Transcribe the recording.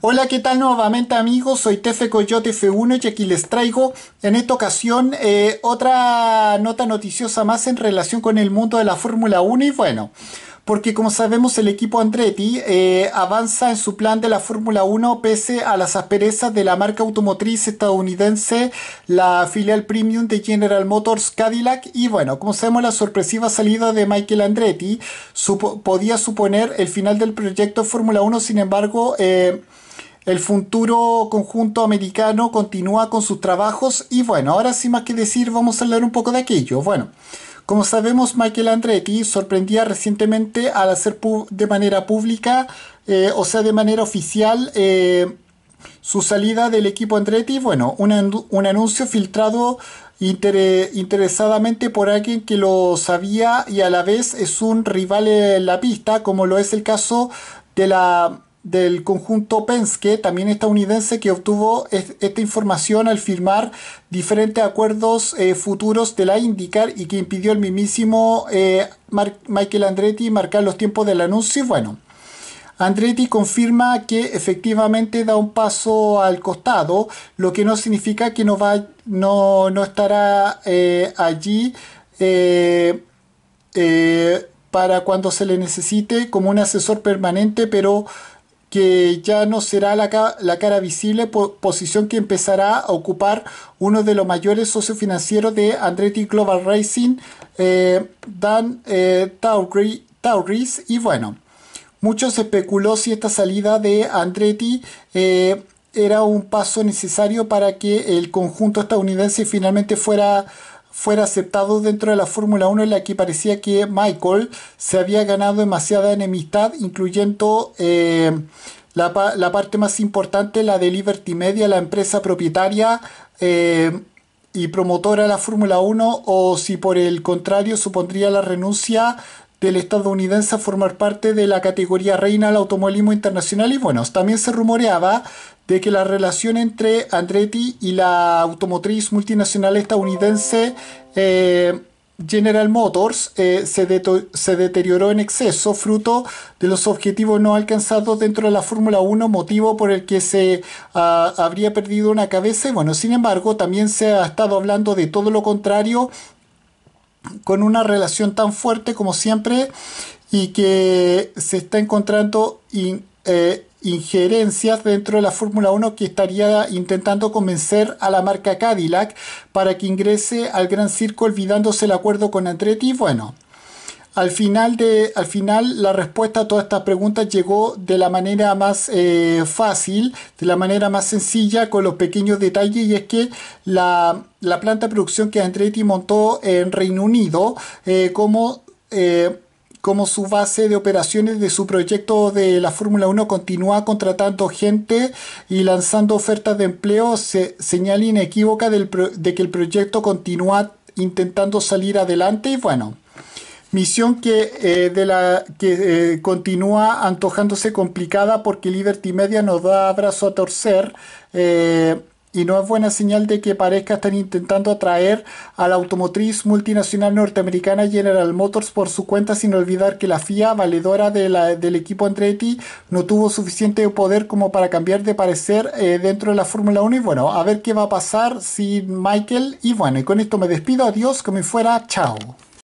Hola, ¿qué tal nuevamente amigos? Soy Tefe Coyote F1 y aquí les traigo en esta ocasión eh, otra nota noticiosa más en relación con el mundo de la Fórmula 1 y bueno, porque como sabemos el equipo Andretti eh, avanza en su plan de la Fórmula 1 pese a las asperezas de la marca automotriz estadounidense, la filial premium de General Motors Cadillac. Y bueno, como sabemos la sorpresiva salida de Michael Andretti podía suponer el final del proyecto Fórmula 1, sin embargo... Eh, el futuro conjunto americano continúa con sus trabajos. Y bueno, ahora sin más que decir vamos a hablar un poco de aquello. Bueno, como sabemos, Michael Andretti sorprendía recientemente al hacer de manera pública, eh, o sea, de manera oficial, eh, su salida del equipo Andretti. Bueno, un, anuncio filtrado interesadamente por alguien que lo sabía y a la vez es un rival en la pista, como lo es el caso de la del conjunto Penske, también estadounidense, que obtuvo esta información al firmar diferentes acuerdos eh, futuros de la IndyCar y que impidió al mismísimo eh, Michael Andretti marcar los tiempos del anuncio. Bueno, Andretti confirma que efectivamente da un paso al costado, lo que no significa que no, va, no, no estará eh, allí para cuando se le necesite como un asesor permanente, pero que ya no será la, cara visible, posición que empezará a ocupar uno de los mayores socios financieros de Andretti Global Racing, eh, Dan eh, Tauris. Y bueno, muchos especuló si esta salida de Andretti eh, era un paso necesario para que el conjunto estadounidense finalmente fuera fuera aceptado dentro de la Fórmula 1 en la que parecía que Michael se había ganado demasiada enemistad, incluyendo eh, la, parte más importante, la de Liberty Media, la empresa propietaria eh, y promotora de la Fórmula 1, o si por el contrario supondría la renuncia del estadounidense a formar parte de la categoría reina del automovilismo internacional. Y bueno, también se rumoreaba de que la relación entre Andretti y la automotriz multinacional estadounidense eh, General Motors eh, se, se, deterioró en exceso, fruto de los objetivos no alcanzados dentro de la Fórmula 1, motivo por el que se ah, habría perdido una cabeza. Y bueno, sin embargo, también se ha estado hablando de todo lo contrario, con una relación tan fuerte como siempre y que se está encontrando eh, injerencias dentro de la Fórmula 1 que estaría intentando convencer a la marca Cadillac para que ingrese al Gran Circo olvidándose el acuerdo con Andretti. Bueno, al final, de, al final la respuesta a todas estas preguntas llegó de la manera más eh, fácil, de la manera más sencilla, con los pequeños detalles, y es que la, planta de producción que Andretti montó en Reino Unido eh, como... Eh, como su base de operaciones de su proyecto de la Fórmula 1 continúa contratando gente y lanzando ofertas de empleo, se, señal inequívoca del de que el proyecto continúa intentando salir adelante y bueno, misión que, eh, de la, que eh, continúa antojándose complicada porque Liberty Media nos da abrazo a torcer. Eh, y no es buena señal de que parezca estar intentando atraer a la automotriz multinacional norteamericana General Motors por su cuenta sin olvidar que la FIA, valedora de la, del equipo Andretti, no tuvo suficiente poder como para cambiar de parecer eh, dentro de la Fórmula 1 y bueno, a ver qué va a pasar sin Michael y bueno, y con esto me despido, adiós, como fuera, chao.